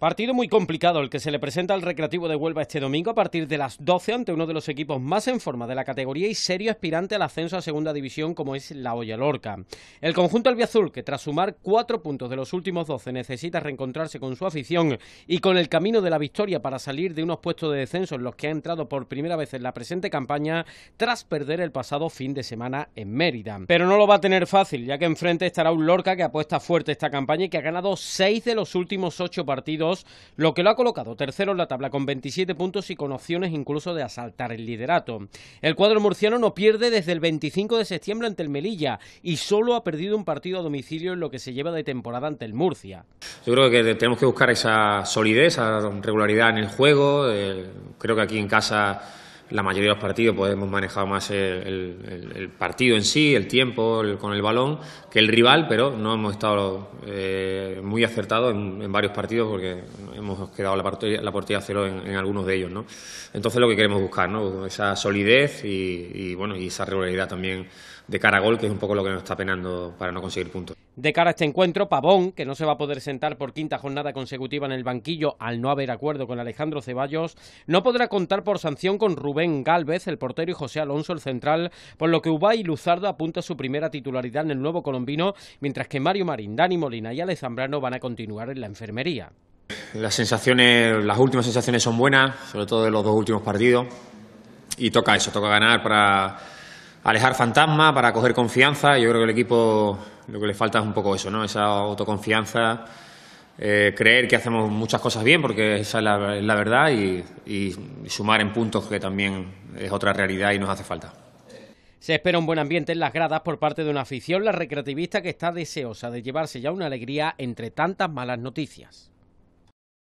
Partido muy complicado el que se le presenta al Recreativo de Huelva este domingo a partir de las 12 ante uno de los equipos más en forma de la categoría y serio aspirante al ascenso a segunda división como es la Olla Lorca. El conjunto albiazul que tras sumar cuatro puntos de los últimos 12 necesita reencontrarse con su afición y con el camino de la victoria para salir de unos puestos de descenso en los que ha entrado por primera vez en la presente campaña tras perder el pasado fin de semana en Mérida. Pero no lo va a tener fácil ya que enfrente estará un Lorca que apuesta fuerte esta campaña y que ha ganado seis de los últimos ocho partidos lo que lo ha colocado tercero en la tabla con 27 puntos y con opciones incluso de asaltar el liderato. El cuadro murciano no pierde desde el 25 de septiembre ante el Melilla y solo ha perdido un partido a domicilio en lo que se lleva de temporada ante el Murcia. Yo creo que tenemos que buscar esa solidez, esa regularidad en el juego. Eh, creo que aquí en casa la mayoría de los partidos pues hemos manejado más el, partido en sí, el tiempo con el balón, que el rival, pero no hemos estado eh, muy acertados en, varios partidos porque hemos quedado la portería, la portería cero en, algunos de ellos. ¿no? Entonces lo que queremos buscar, ¿no? esa solidez y, y, bueno, y esa regularidad también de cara a gol, que es un poco lo que nos está penando para no conseguir puntos. De cara a este encuentro, Pavón, que no se va a poder sentar por quinta jornada consecutiva en el banquillo al no haber acuerdo con Alejandro Ceballos, no podrá contar por sanción con Rubén Gálvez, el portero, y José Alonso, el central, por lo que Ubay Luzardo apunta su primera titularidad en el nuevo colombino, mientras que Mario Marín, Dani Molina y Ale Zambrano van a continuar en la enfermería. Las sensaciones, las últimas sensaciones son buenas, sobre todo de los dos últimos partidos, y toca eso, toca ganar para alejar fantasma, para coger confianza. Yo creo que el equipo lo que le falta es un poco eso, ¿no? Esa autoconfianza, eh, creer que hacemos muchas cosas bien, porque esa es la, verdad, y sumar en puntos que también es otra realidad y nos hace falta. Se espera un buen ambiente en las gradas por parte de una afición, la recreativista, que está deseosa de llevarse ya una alegría entre tantas malas noticias.